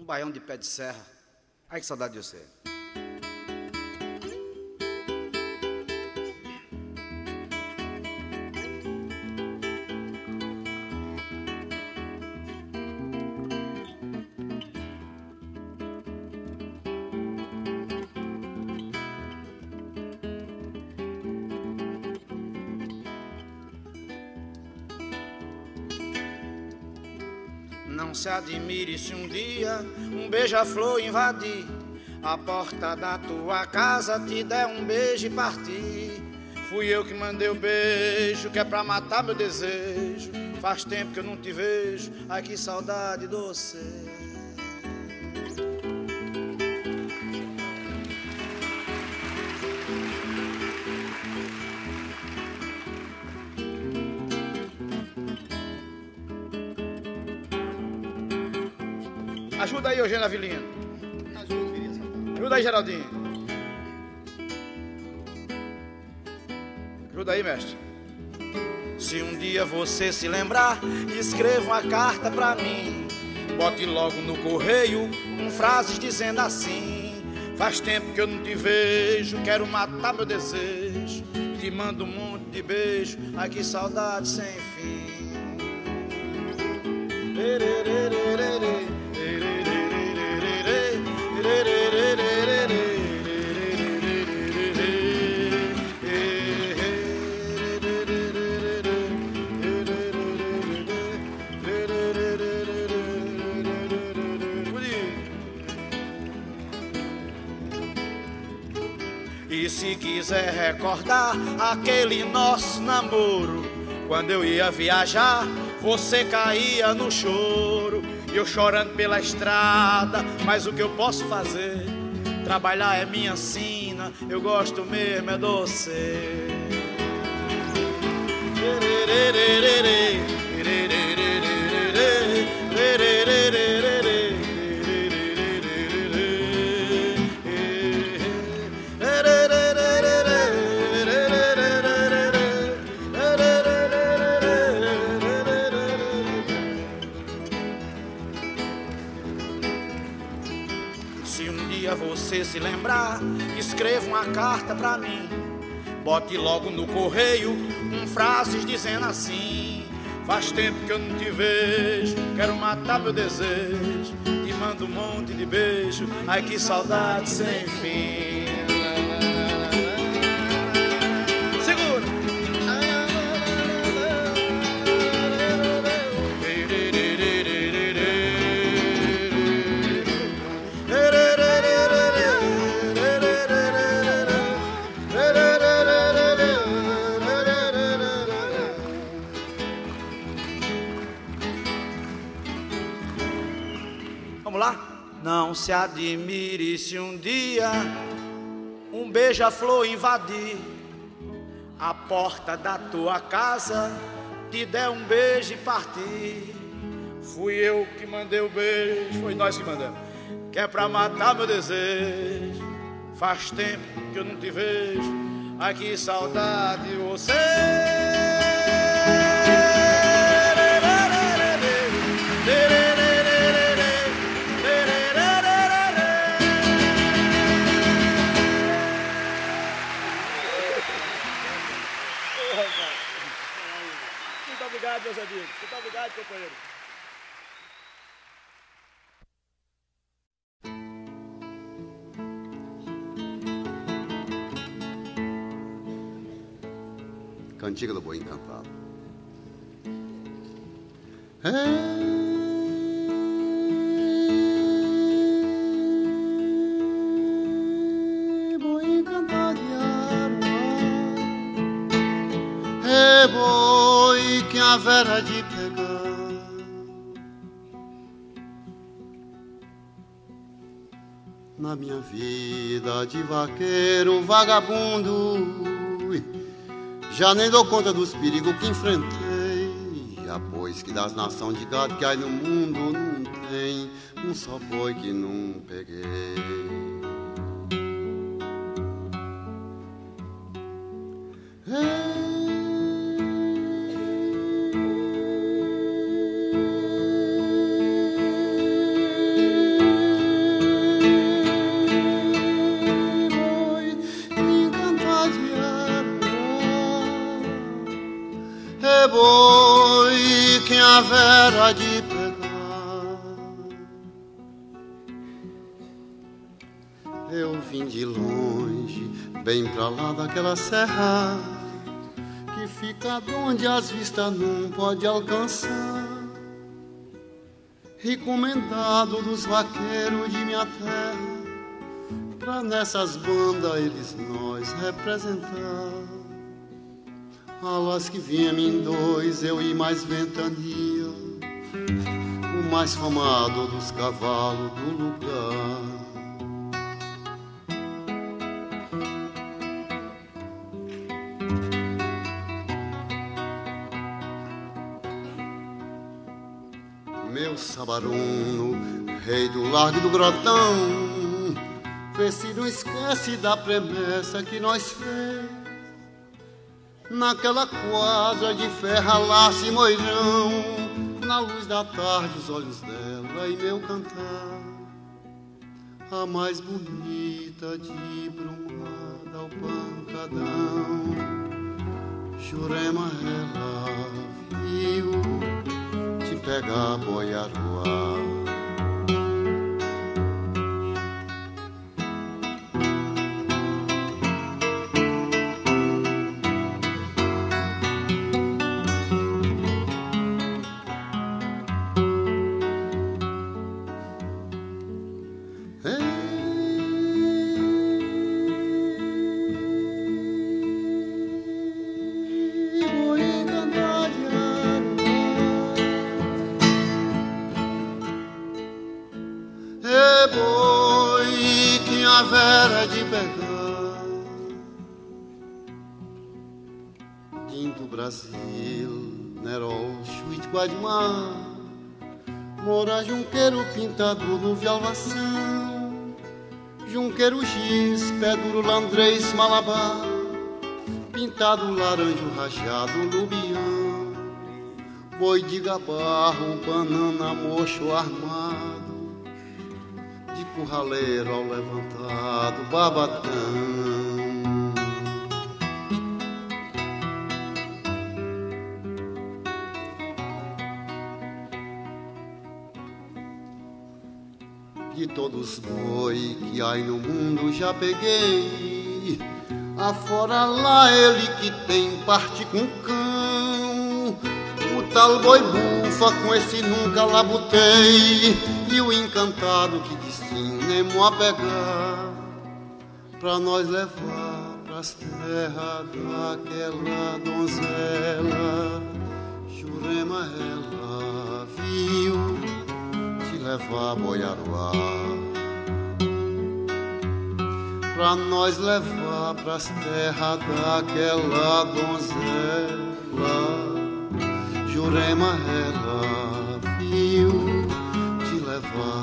Um baião de pé de serra. Ai que saudade de você. Admire se um dia um beija-flor invadir a porta da tua casa, te der um beijo e partir. Fui eu que mandei o beijo, que é pra matar meu desejo. Faz tempo que eu não te vejo, ai que saudade de Ajuda aí, Eugênio Avilino. Ajuda aí, Geraldinho. Ajuda aí, mestre. Se um dia você se lembrar, escreva uma carta pra mim. Bote logo no correio com frases dizendo assim: Faz tempo que eu não te vejo, quero matar meu desejo. Te mando um monte de beijo, ai que saudade sem fim. Se quiser recordar aquele nosso namoro, quando eu ia viajar, você caía no choro, e eu chorando pela estrada, mas o que eu posso fazer? Trabalhar é minha sina, eu gosto mesmo é doce. Dia você se lembrar, escreva uma carta pra mim. Bote logo no correio com frases dizendo assim: Faz tempo que eu não te vejo, quero matar meu desejo. Te mando um monte de beijo, ai que saudade sem fim. Não se admire se um dia um beija-flor invadir a porta da tua casa, te der um beijo e partir. Fui eu que mandei o beijo, foi nós que mandamos. Que é pra matar meu desejo. Faz tempo que eu não te vejo. Ai que saudade de você. Meus amigos. Muito obrigado, companheiro. Cantiga do Boi Encantado. É boi que a vera de pegar. Na minha vida de vaqueiro vagabundo, já nem dou conta dos perigos que enfrentei. Já pois que das nações de gado que há no mundo não tem um só boi que não peguei. Daquela serra que fica onde as vistas não pode alcançar. Recomendado dos vaqueiros de minha terra, pra nessas bandas eles nós representar. Alas que vinha em dois, eu e mais ventania, o mais famado dos cavalos do lugar. Sabaruno, rei do largo do grotão, vê se não esquece da promessa que nós fez. Naquela quadra de ferro, laço e moirão Na luz da tarde os olhos dela e meu cantar. A mais bonita de brumada ao pancadão Jurema ela viu te pegar boiaruá vialvação Junqueiro giz, pé duro, landrez, malabar Pintado laranjo rajado no bião Boi de gabarro, banana, mocho armado. De curraleiro ao levantado, babatão todos boi que ai no mundo já peguei. Afora lá ele que tem parte com cão. O tal boi bufa com esse nunca labutei. E o encantado que de cinema a pegar. Pra nós levar pras terras daquela donzela. Jurema ela levar Boiaruá Pra nós levar pras terras daquela donzela Jurema ela viu te levar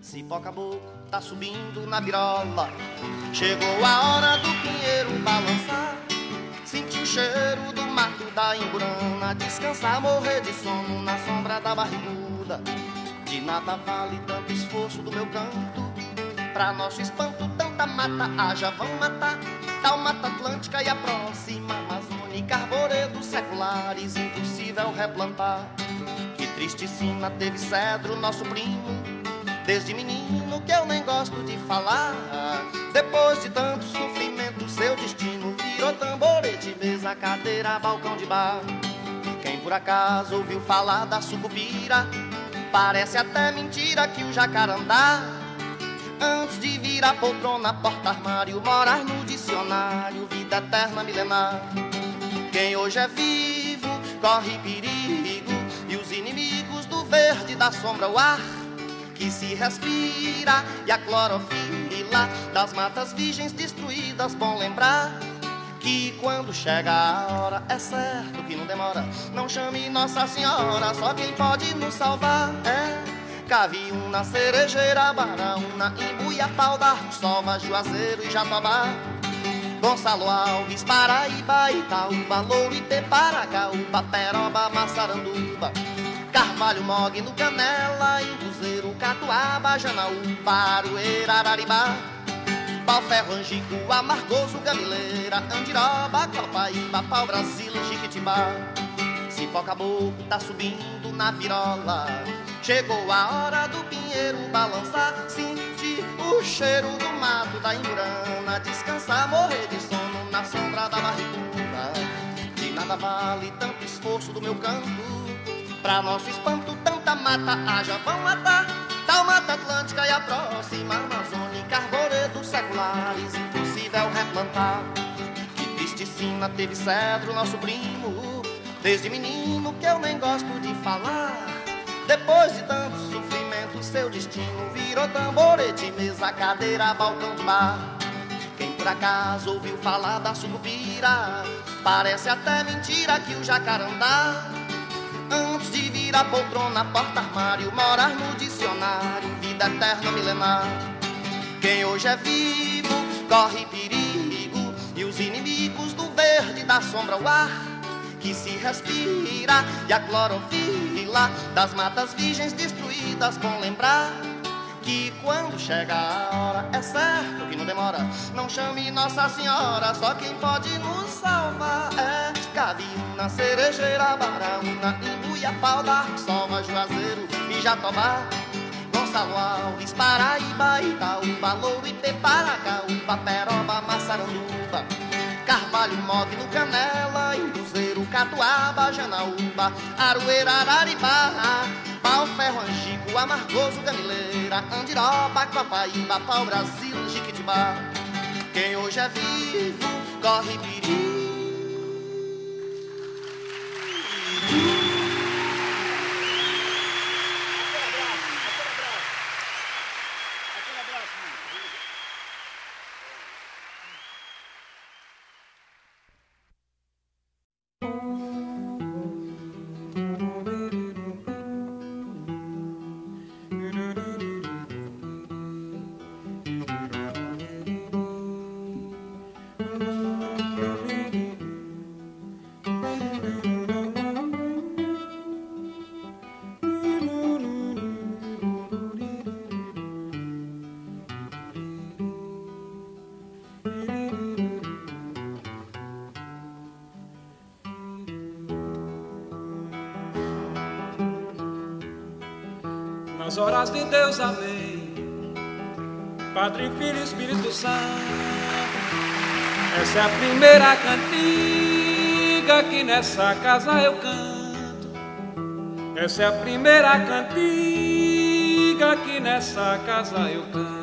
Cipó caboclo tá subindo na virola Chegou a hora do pinheiro balançar Senti o cheiro do mato da emburana Descansar, morrer de sono na sombra da barriguda De nada vale tanto esforço do meu canto Pra nosso espanto tanta mata haja vão matar Tal mata atlântica e a próxima Amazônica Arvoredos seculares impossíveis replantar. Que triste sina teve cedro, nosso primo. Desde menino que eu nem gosto de falar. Depois de tanto sofrimento, seu destino virou tamborete, mesa, cadeira, balcão de bar. Quem por acaso ouviu falar da sucupira, parece até mentira que o jacarandá. Antes de vir a poltrona, porta-armário, morar no dicionário, vida eterna milenar. Quem hoje é vivo, corre perigo, e os inimigos do verde da sombra, o ar que se respira, e a clorofila das matas virgens destruídas, bom lembrar que quando chega a hora é certo que não demora. Não chame Nossa Senhora, só quem pode nos salvar é Caviúna, Cerejeira, Baraúna, Imbuia, Pau da Sova, Juazeiro e Jatobá. Gonçalo Alves, Paraíba, Itaúba, Louro, Iteparacauba, Peroba, Massaranduba. Carvalho, Mogno, Canela, Imbuzeiro, Catuaba, Janaúba, Aroeira, Araribá. Pau Ferro, Angico, Amargoso, Gamileira, Andiroba, Copaíba, Pau Brasil, Jiquitibá. Cipó Caboclo tá subindo na virola. Chegou a hora do pinheiro balançar, sentir o cheiro do mato da Imburana, descansar, morrer de sono na sombra da barriguda. De nada vale tanto esforço do meu canto, pra nosso espanto tanta mata haja vão matar. Tal mata Atlântica e a próxima Amazônica, arvoredos seculares, impossível replantar. Que triste sina teve cedro, nosso primo, desde menino que eu nem gosto de falar. Depois de tanto sofrimento, seu destino virou tamborete, mesa, cadeira, balcão de bar. Quem por acaso ouviu falar da sucupira, parece até mentira que o jacarandá Antes de vir a poltrona, porta-armário, morar no dicionário, vida eterna milenar. Quem hoje é vivo, corre perigo, e os inimigos do verde da sombra, o ar que se respira, e a clorofila das matas virgens destruídas, bom lembrar que quando chega a hora é certo que não demora. Não chame Nossa Senhora, só quem pode nos salvar é Caviúna, Cerejeira, Baraúna, Imbuia, Pau da Sova, Juazeiro e Jatobá. Gonçalo Alves, Paraíba, Itaúba, Louro, Ipeparacaúba, Peroba, Massaranduba. Carvalho, Mogno, Canela, Induzeiro, Catuaba, Janaúba, Aroeira, Araribá, Pau, Ferro, Angico, Amargoso, Gamileira, Andiroba, Copaíba, Pau, Brasil, Jiquitibá. Quem hoje é vivo, corre perigo. Nas horas de Deus, amém. Padre, Filho e Espírito Santo. Essa é a primeira cantiga que nessa casa eu canto. Essa é a primeira cantiga que nessa casa eu canto.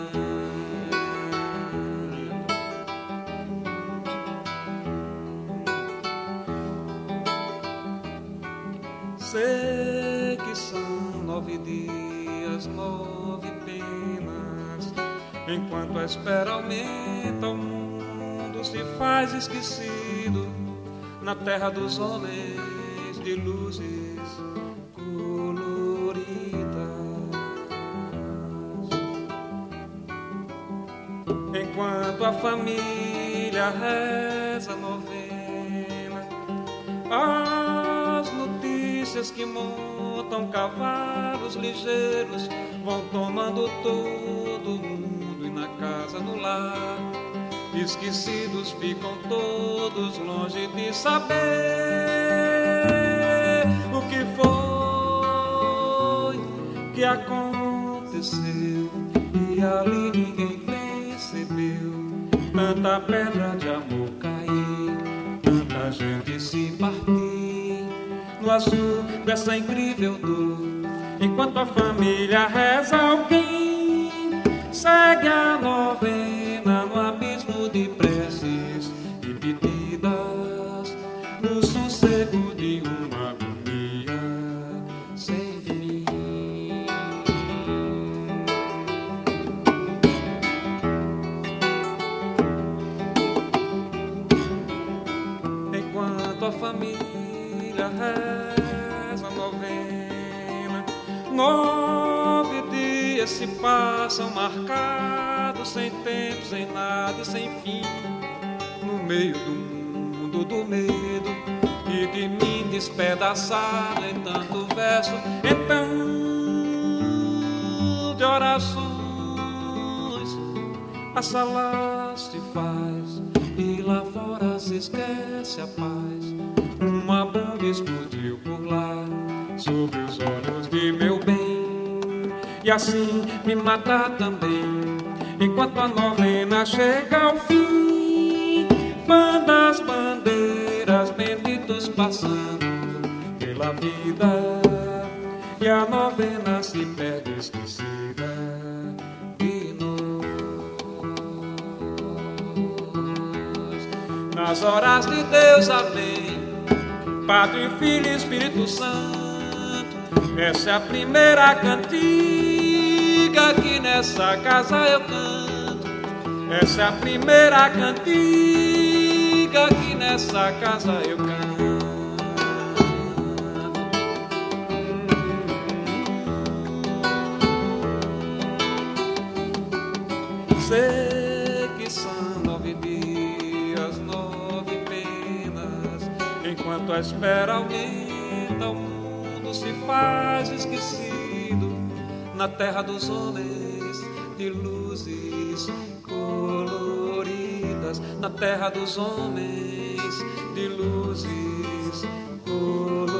Espera aumenta, o mundo se faz esquecido na terra dos homens de luzes coloridas. Enquanto a família reza a novena, as notícias que montam cavalos ligeiros vão tomando todo mundo casa no lar. Esquecidos ficam todos longe de saber o que foi que aconteceu e ali ninguém percebeu tanta pedra de amor cair, tanta gente se partir no azul dessa incrível dor. Enquanto a família reza alguém segue a novena no abismo de preces passam marcados sem tempo, sem nada e sem fim, no meio do mundo do medo e de mim despedaçado em tanto verso, então de orações a sala se faz e lá fora se esquece a paz. Uma bomba explodiu por lá sobre os olhos e assim me matar também. Enquanto a novena chega ao fim, bandas, bandeiras, benditos passando pela vida e a novena se perde esquecida de nós. Nas horas de Deus, amém. Padre, Filho e Espírito Santo. Essa é a primeira cantiga que nessa casa eu canto. Essa é a primeira cantiga que nessa casa eu canto. Sei que são nove dias, nove penas. Enquanto a espera aumenta, o mundo se faz esquecido. Na terra dos homens, de luzes coloridas. Na terra dos homens, de luzes coloridas.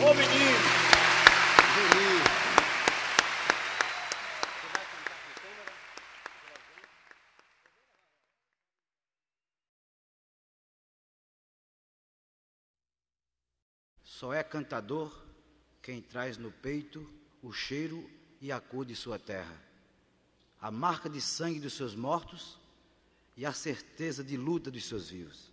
Ô menino! Só é cantador quem traz no peito o cheiro e a cor de sua terra, a marca de sangue dos seus mortos e a certeza de luta dos seus vivos.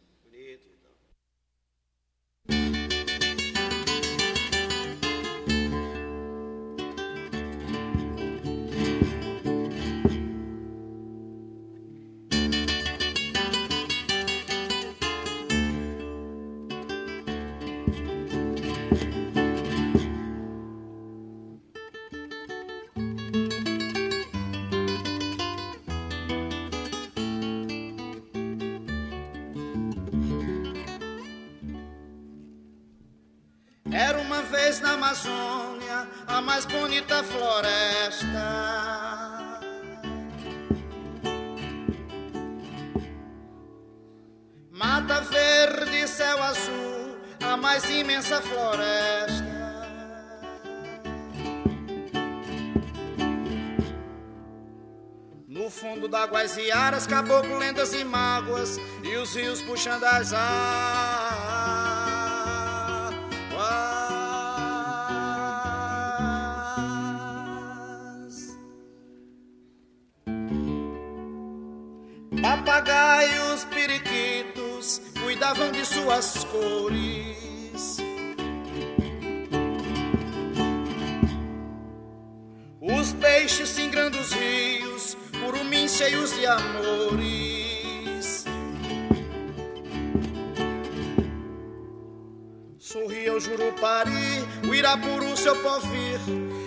Era uma vez na Amazônia a mais bonita floresta. Mata verde, céu azul, a mais imensa floresta. Fundo d'águas e aras, caboclo, lendas e mágoas, e os rios puxando as águas. Papagaios, periquitos, cuidavam de suas cores. Os peixes singrando os rios, curumins cheios de amores. Sorria o Jurupari, o Irapuru, seu povir.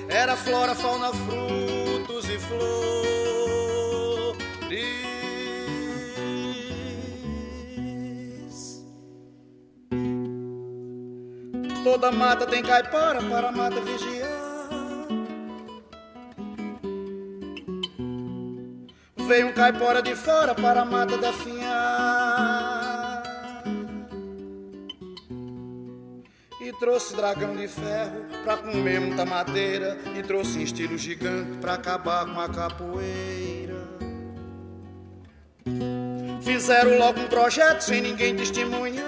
Era flora, fauna, frutos e flores. Toda mata tem caipora para a mata vigiar. Veio um caipora de fora para a mata definhar E trouxe dragão de ferro pra comer muita madeira. E trouxe estilo gigante pra acabar com a capoeira. Fizeram logo um projeto sem ninguém testemunhar.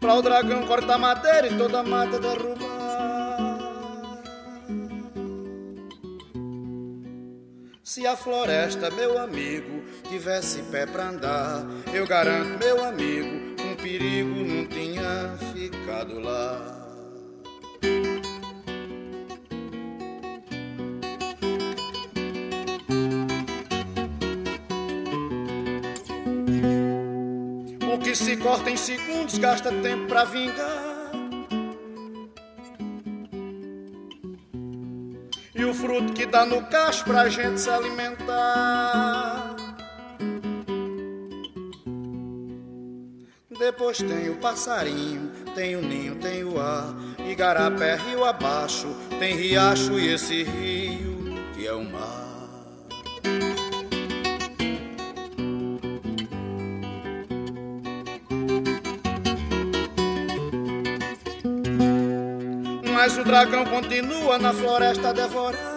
Pra o dragão cortar madeira e toda a mata derrubar Se a floresta, meu amigo, tivesse pé pra andar, eu garanto, meu amigo, um perigo não tinha ficado lá. O que se corta em segundos gasta tempo pra vingar. Fruto que dá no cacho pra gente se alimentar. Depois tem o passarinho, tem o ninho, tem o ar, Igarapé, rio abaixo, tem riacho e esse rio que é o mar. O dragão continua na floresta devorar.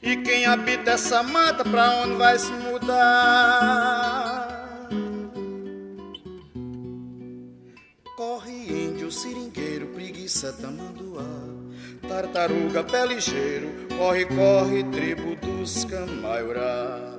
E quem habita essa mata, pra onde vai se mudar? Corre índio, seringueiro, preguiça, tamanduá, tartaruga, pé ligeiro, corre, corre, tribo dos camaiurá.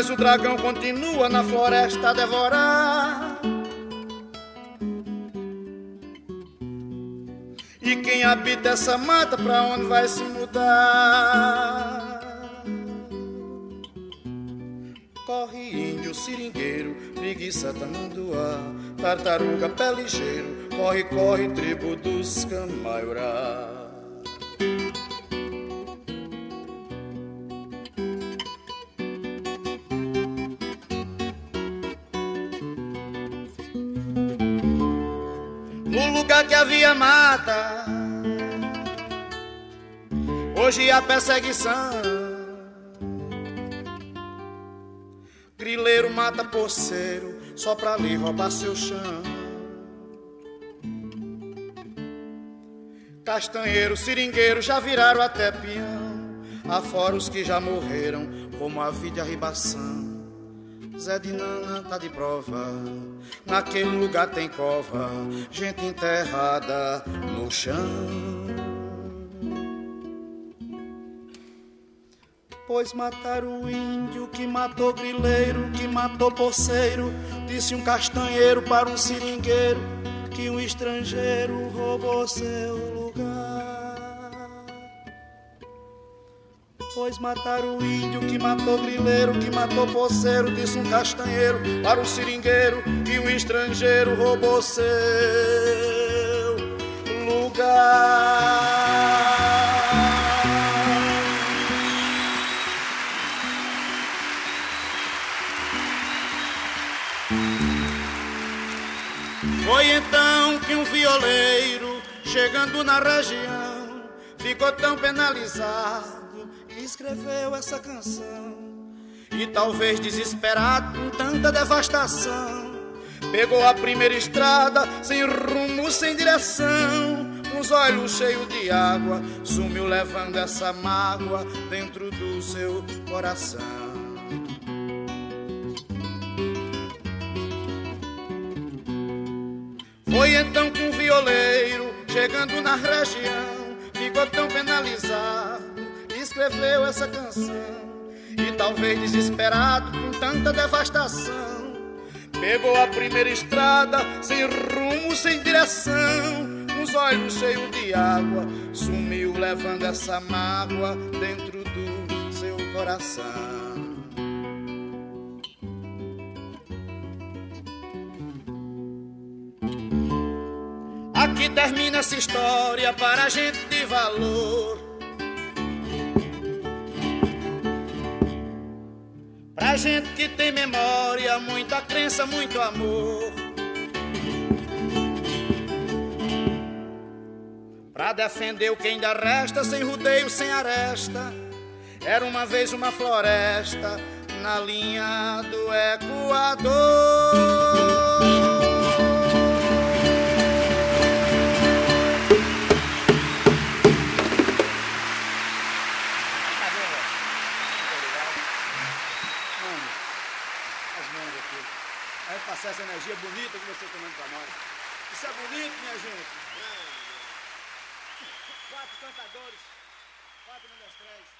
Mas o dragão continua na floresta a devorar. E quem habita essa mata, pra onde vai se mudar? Corre índio, seringueiro, preguiça, tamanduá, tartaruga, pé ligeiro, corre, corre, tribo dos camaiurá. Lugar que havia mata. Hoje a perseguição. Grileiro mata porceiro só pra lhe roubar seu chão. Castanheiro, seringueiro já viraram até peão. Afora os que já morreram, como a vida e a ribação. Zé de Nana tá de prova. Naquele lugar tem cova, gente enterrada no chão. Pois mataram o índio que matou grileiro, que matou poceiro. Disse um castanheiro para um seringueiro que um estrangeiro roubou seu lugar. Pois mataram o índio que matou grileiro, que matou poceiro, disse um castanheiro para o seringueiro que um estrangeiro roubou seu lugar. Foi então que um violeiro, chegando na região, ficou tão penalizado escreveu essa canção. E talvez desesperado com tanta devastação, pegou a primeira estrada, sem rumo, sem direção. Com os olhos cheios de água, sumiu levando essa mágoa dentro do seu coração. Foi então que um violeiro, chegando na região, ficou tão penalizado escreveu essa canção. E talvez desesperado com tanta devastação, pegou a primeira estrada sem rumo, sem direção. Os olhos cheios de água, sumiu levando essa mágoa dentro do seu coração. Aqui termina essa história para gente de valor gente que tem memória, muita crença, muito amor. Pra defender o que ainda resta, sem rodeio, sem aresta. Era uma vez uma floresta na linha do Equador. Bonito, minha gente. Quatro cantadores, quatro menestrés.